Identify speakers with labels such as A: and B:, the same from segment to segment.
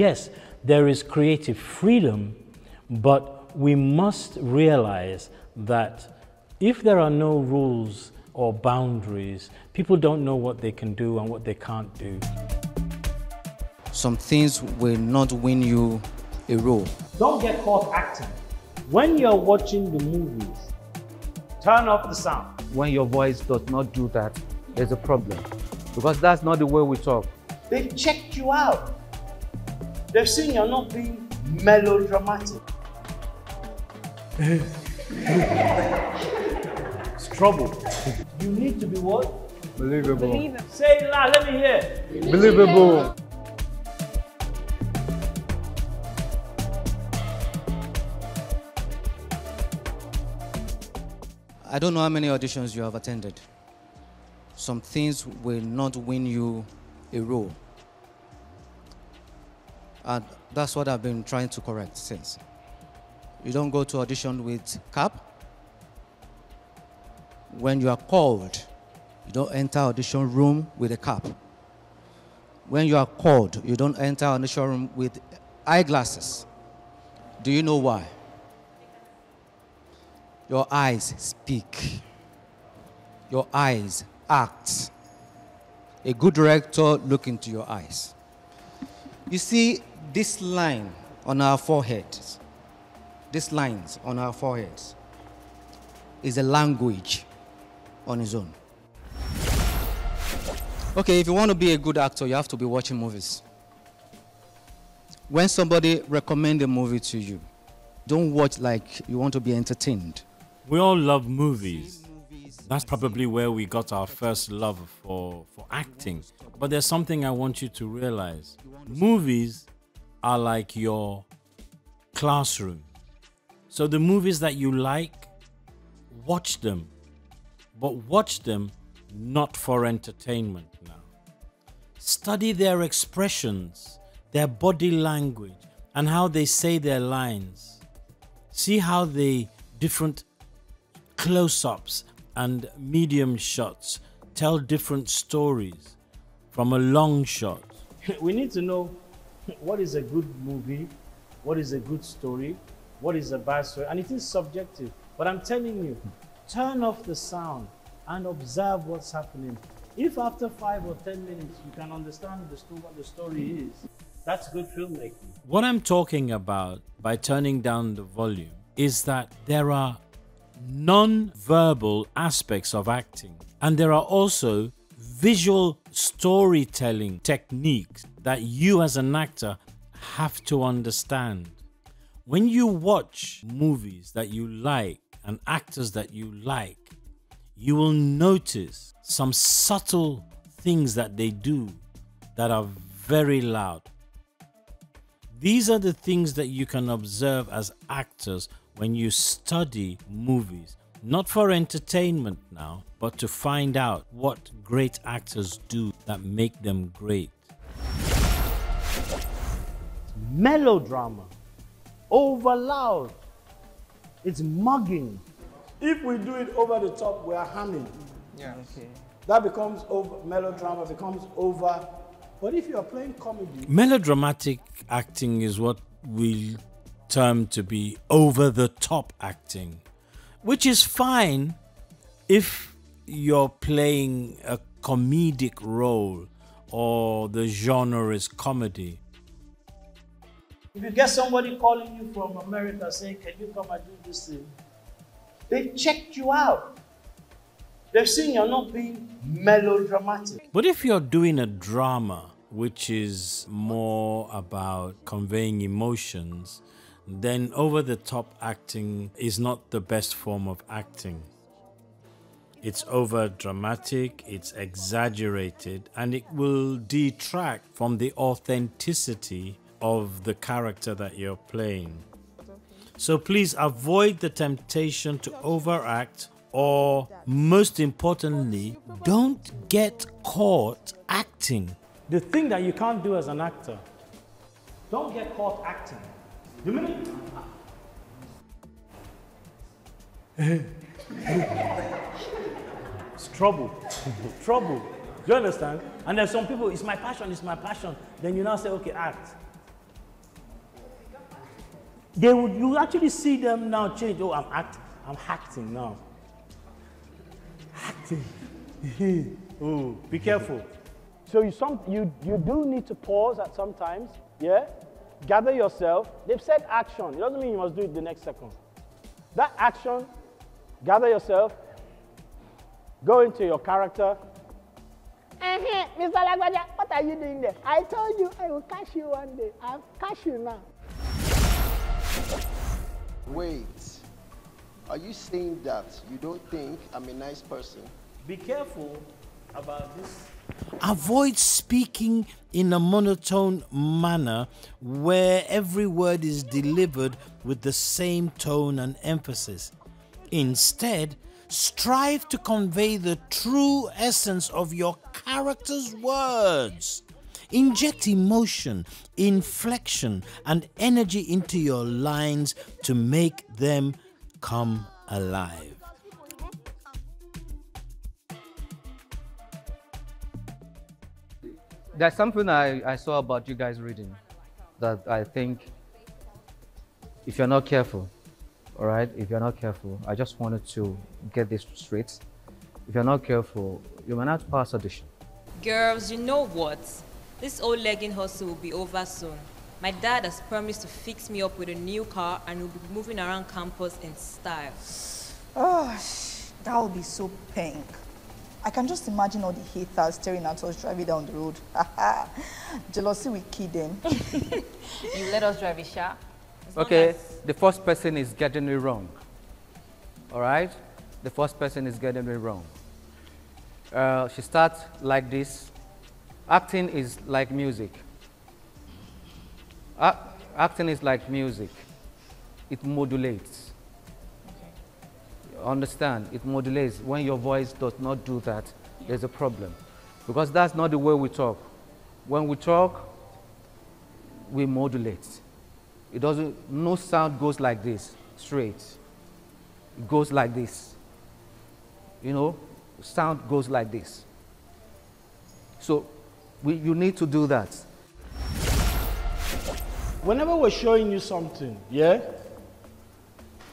A: yes, there is creative freedom, but we must realize that if there are no rules or boundaries, people don't know what they can do and what they can't do.
B: Some things will not win you a role.
A: Don't get caught acting. When you're watching the movies, turn off the sound.
C: When your voice does not do that, there's a problem. Because that's not the way we talk.
A: They've checked you out. They've seen you're not being melodramatic. it's trouble. You need to be what?
C: Believable.
A: Say it loud, let me hear.
C: Believable.
B: I don't know how many auditions you have attended. Some things will not win you a role. And that's what I've been trying to correct since. You don't go to audition with cap. When you are called, you don't enter audition room with a cap. When you are called, you don't enter audition room with eyeglasses. Do you know why? Your eyes speak. Your eyes act. A good director look into your eyes. You see this line on our foreheads, these lines on our foreheads is a language on its own. Okay, if you want to be a good actor, you have to be watching movies. When somebody recommend a movie to you, don't watch like you want to be entertained.
D: We all love movies. That's probably where we got our first love for, for acting. But there's something I want you to realize movies are like your classroom. So the movies that you like, watch them. But watch them not for entertainment now. Study their expressions, their body language, and how they say their lines. See how the different close ups and medium shots tell different stories from a long shot. we need to know what is a good movie, what is a good story, what is a bad story, and it is subjective. But I'm telling you, turn off the sound and observe what's happening. If after five or ten minutes you can understand the story, what the story is, that's good filmmaking. What I'm talking about by turning down the volume is that there are non-verbal aspects of acting. And there are also visual storytelling techniques that you as an actor have to understand. When you watch movies that you like and actors that you like, you will notice some subtle things that they do that are very loud. These are the things that you can observe as actors when you study movies, not for entertainment now, but to find out what great actors do that make them great. Melodrama, over loud, it's mugging. If we do it over the top, we are humming.
C: Yeah. Okay.
A: That becomes over, melodrama becomes over. But if you are playing comedy, melodramatic acting is what we term to be over the top acting, which is fine if you're playing a comedic role or the genre is comedy. If you get somebody calling you from America saying, Can you come and do this thing? They've checked you out. They've seen you're not being melodramatic. But if you're doing a drama, which is more about conveying emotions, then over the top acting is not the best form of acting. It's over dramatic, it's exaggerated, and it will detract from the authenticity of the character that you're playing. So please avoid the temptation to overact, or most importantly, don't get caught acting. The thing that you can't do as an actor, don't get caught acting. The minute it's trouble. trouble. Do you understand? And there's some people, it's my passion, it's my passion. Then you now say, okay, act. They would you actually see them now change. Oh, I'm act, I'm acting now. Acting. oh, be careful. So you some you you do need to pause at some times. Yeah. Gather yourself. They've said action. It doesn't mean you must do it the next second. That action, gather yourself, go into your character.
E: Uh-huh. Mr. Lagwaja, what are you doing there? I told you I will catch you one day. I'll catch you now.
F: Wait. Are you saying that you don't think I'm a nice person?
A: Be careful about this.
D: Avoid speaking in a monotone manner where every word is delivered with the same tone and emphasis. Instead, strive to convey the true essence of your character's words. Inject emotion, inflection, and energy into your lines to make them come alive.
B: There's something I, I saw about you guys reading that I think if you're not careful, all right, if you're not careful, I just wanted to get this straight. If you're not careful, you may not pass audition.
G: Girls, you know what? This old legging hustle will be over soon. My dad has promised to fix me up with a new car and we'll be moving around campus in style.
H: Oh, that will be so pink. I can just imagine all the haters staring at us driving down the road. Jealousy will kill them.
G: you let us drive it, Sha.
B: Okay, the first person is getting it wrong. All right? The first person is getting it wrong. Uh, she starts like this. Acting is like music. Uh, acting is like music. It modulates understand, it modulates. When your voice does not do that, there's a problem. Because that's not the way we talk. When we talk, we modulate. It doesn't, no sound goes like this, straight. It goes like this. You know, sound goes like this. So we, you need to do that.
A: Whenever we're showing you something, yeah?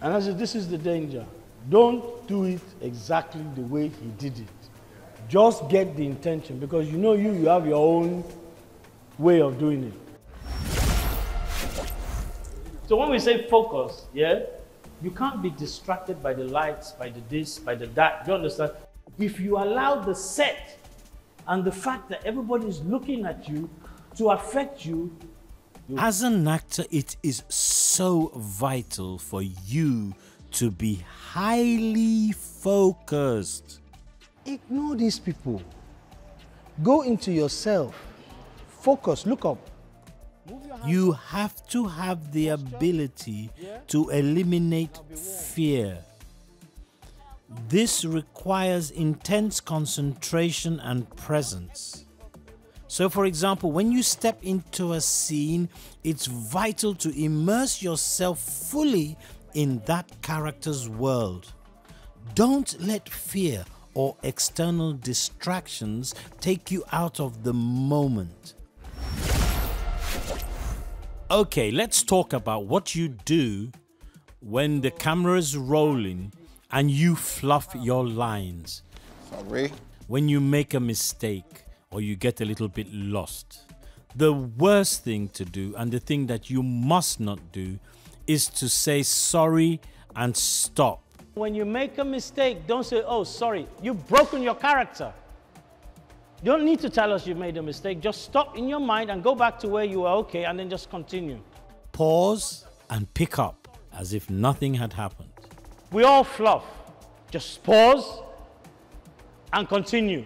A: And I said, this is the danger. Don't do it exactly the way he did it. Just get the intention because you know you, you have your own way of doing it. So when we say focus, yeah, you can't be distracted by the lights, by the this, by the that. Do you understand? If you allow the set and the fact that everybody is looking at you to affect you,
D: as an actor, it is so vital for you to be highly focused.
A: Ignore these people. Go into yourself. Focus. Look up.
D: You have to have the ability to eliminate fear. This requires intense concentration and presence. So, for example, when you step into a scene, it's vital to immerse yourself fully in that character's world. Don't let fear or external distractions take you out of the moment. Okay, let's talk about what you do when the camera is rolling and you fluff your lines.
F: Sorry.
D: When you make a mistake or you get a little bit lost. The worst thing to do and the thing that you must not do is to say sorry and stop.
A: When you make a mistake, don't say, oh, sorry, you've broken your character. You don't need to tell us you've made a mistake. Just stop in your mind and go back to where you were okay and then just continue.
D: Pause and pick up as if nothing had happened.
A: We all fluff. Just pause and continue.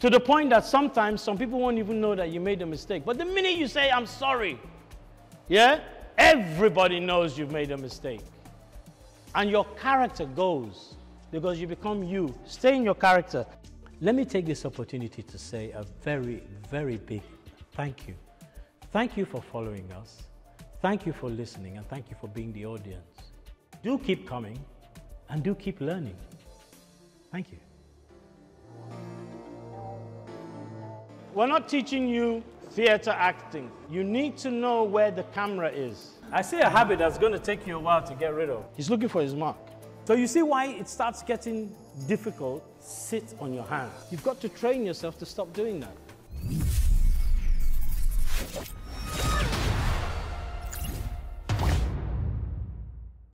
A: To the point that sometimes some people won't even know that you made a mistake. But the minute you say, I'm sorry, yeah, Everybody knows you've made a mistake. And your character goes because you become you. Stay in your character. Let me take this opportunity to say a very, very big thank you. Thank you for following us. Thank you for listening and thank you for being the audience. Do keep coming and do keep learning. Thank you. We're not teaching you theater acting, you need to know where the camera is. I see a habit that's going to take you a while to get rid of. He's looking for his mark. So you see why it starts getting difficult? Sit on your hands. You've got to train yourself to stop doing that.